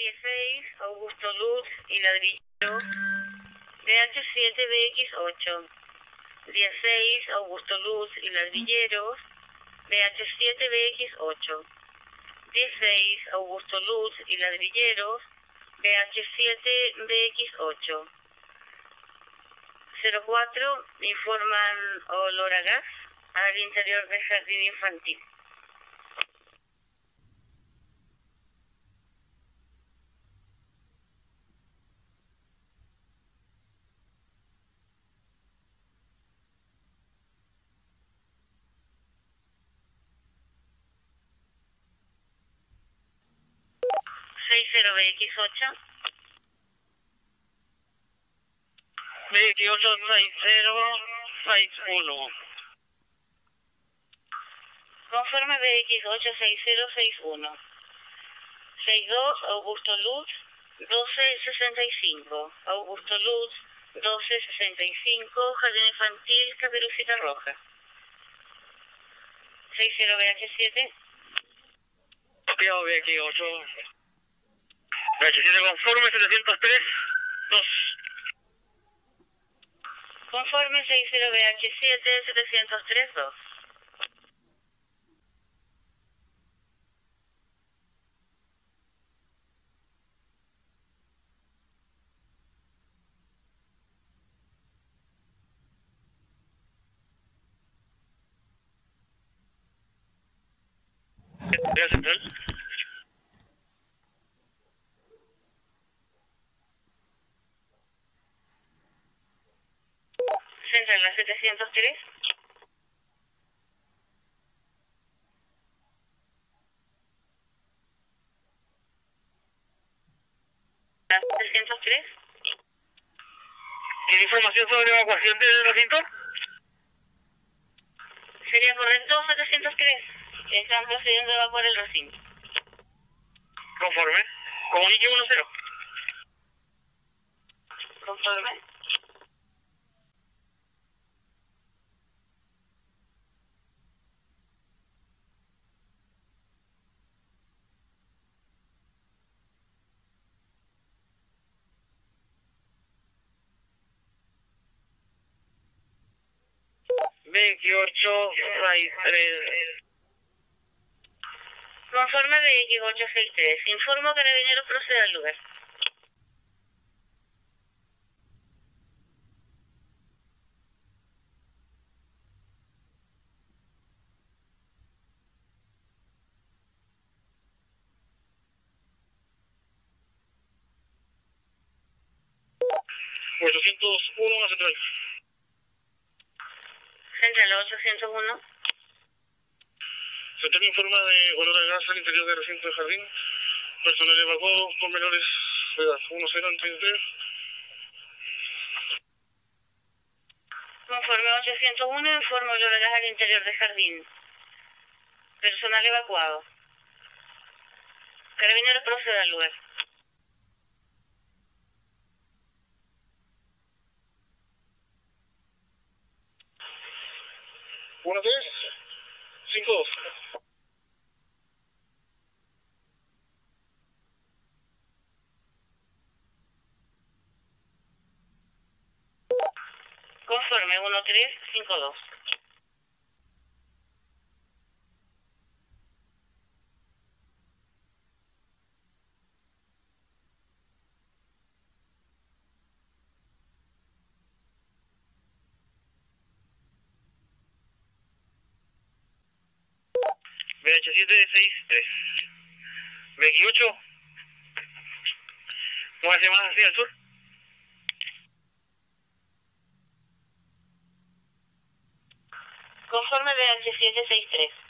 16, Augusto Luz y Ladrilleros, BH7BX8. 16, Augusto Luz y Ladrilleros, BH7BX8. 16, Augusto Luz y Ladrilleros, BH7BX8. 04, informan olor a gas al interior del jardín infantil. 660BX8. BX86061. Confirme BX86061. 62 Augusto Luz 1265. Augusto Luz 1265, Jardín Infantil, Caperucita Roja. 60BH7. Copiado BX8. Rechaciente conforme 703 2. Conforme 60BH7 703 2. Central. Central la 703. La 703. ¿Tiene información sobre evacuación del recinto? Sería correcto 703. Están procediendo a evacuar el recinto. Conforme. Comunique 1-0. Conforme. Veintiocho seis tres Conforme BX863. Informo que Carabineros procede al lugar. ochocientos uno a central Central 801. Central informa de olor a gas al interior del recinto de jardín. Personal evacuado con menores de edad. 1-0 en 33. Conforme 801. Informo olor a gas al interior del jardín. Personal evacuado. Carabineros procede al lugar. Tres, cinco, dos. Conforme 1352. VH763. 28. Muévase más hacia el sur. Conforme VH763.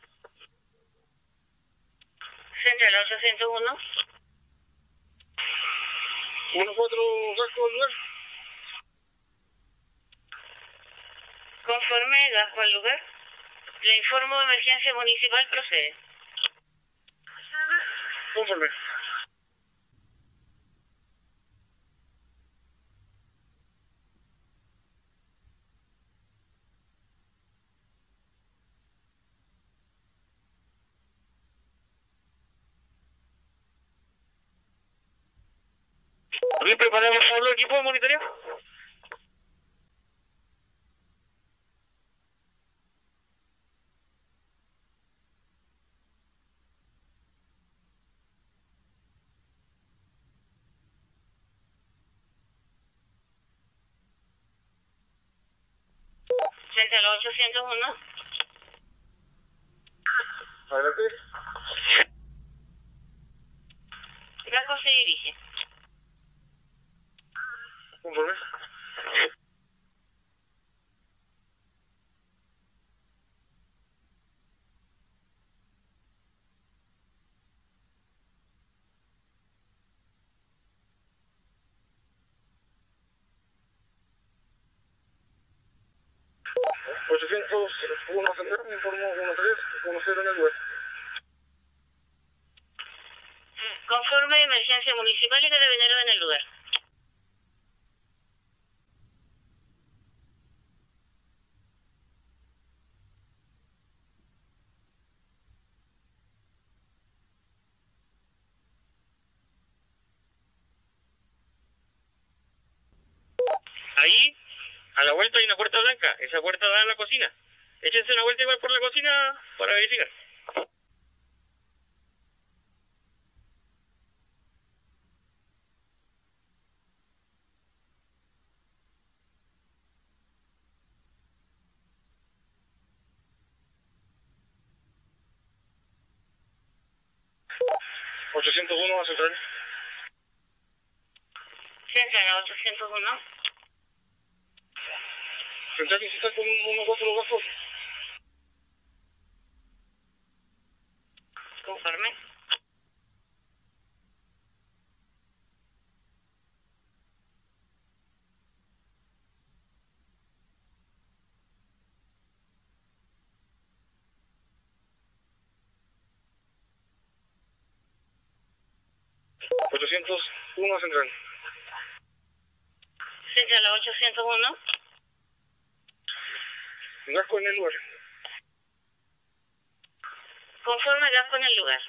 Central. 801 a Central. Central 801. Uno cuatro lugar. Conforme Gasco al lugar. Le informo emergencia municipal procede. Conforme. ¿Bien preparado por favor el equipo de monitoreo? Central 801. Adelante. Gasco se dirige. Conforme. Ochocientos uno central, me informó uno tres, uno cero en el web. Conforme emergencia municipal y carabineros en el lugar. Ahí, a la vuelta hay una puerta blanca. Esa puerta da a la cocina. Échense una vuelta igual por la cocina para verificar. Ochocientos uno a central. Central 801. Central insista con uno cuatro gastos. Conforme. Ochocientos uno central. Central 801. Gasco en el lugar. Conforme Gasco en el lugar.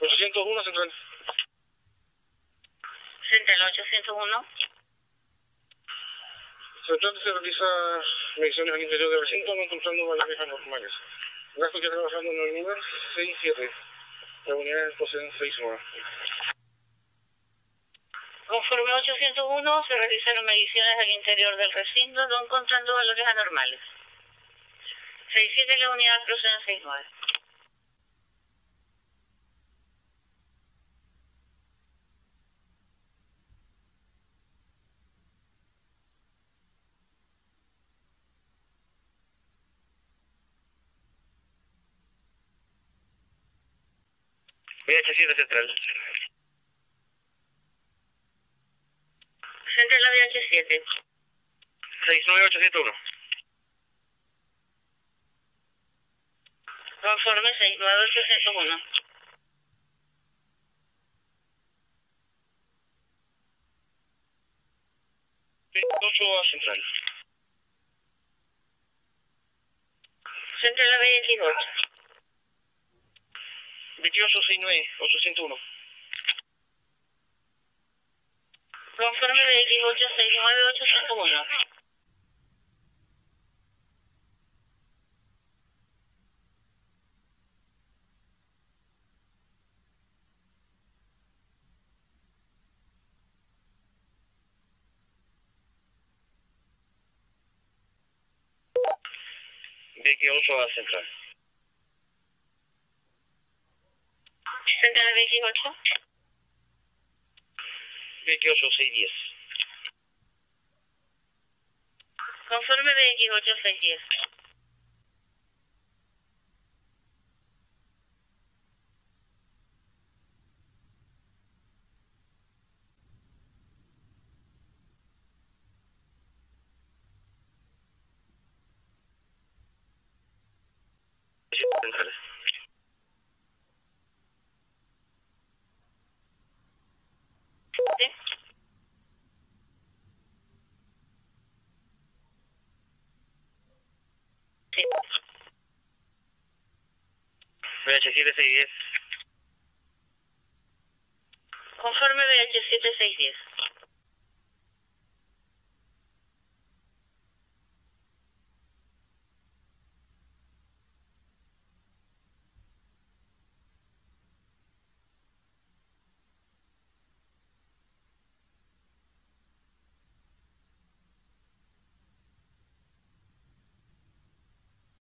Ochocientos uno central. Central 801. Central se realiza mediciones al interior del recinto, no encontrando valores anormales. Gasco ya trabajando en el lugar 6-7. Las unidades poseen 6 horas. Conforme 801 se realizaron mediciones al interior del recinto, no encontrando valores anormales. 67 la unidad proceden 69. VH7 central. Central VH7. 69801. Conforme 69801. Veintiocho a central. Central VH8. 2869 801. Conforme VH8 69801. BX8 a central. Frente a la 28. Conforme 28, 6, 10. VH7610. Conforme VH7610.